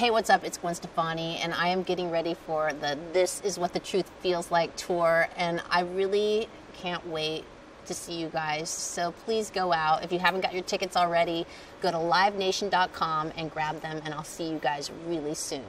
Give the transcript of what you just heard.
Hey, what's up? It's Gwen Stefani, and I am getting ready for the This Is What the Truth Feels Like tour, and I really can't wait to see you guys. So please go out. If you haven't got your tickets already, go to livenation.com and grab them, and I'll see you guys really soon.